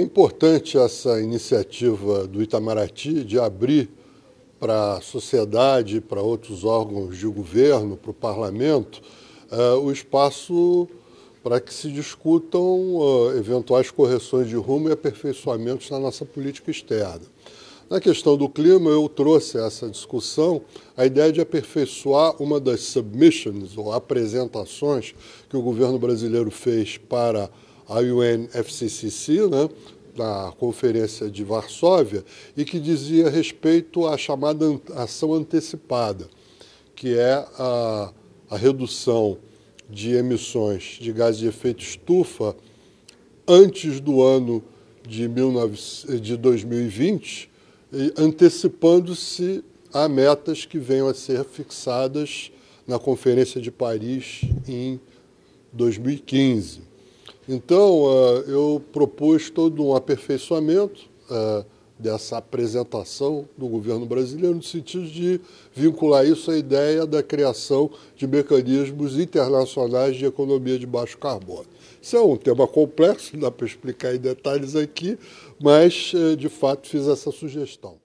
É importante essa iniciativa do Itamaraty de abrir para a sociedade, para outros órgãos de governo, para o parlamento, uh, o espaço para que se discutam uh, eventuais correções de rumo e aperfeiçoamentos na nossa política externa. Na questão do clima, eu trouxe essa discussão a ideia de aperfeiçoar uma das submissions, ou apresentações, que o governo brasileiro fez para a UNFCCC, né, na Conferência de Varsóvia, e que dizia respeito à chamada ação antecipada, que é a, a redução de emissões de gases de efeito estufa antes do ano de, 19, de 2020, antecipando-se a metas que venham a ser fixadas na Conferência de Paris em 2015. Então, uh, eu propus todo um aperfeiçoamento uh, dessa apresentação do governo brasileiro, no sentido de vincular isso à ideia da criação de mecanismos internacionais de economia de baixo carbono. Isso é um tema complexo, não dá para explicar em detalhes aqui, mas, uh, de fato, fiz essa sugestão.